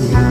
me.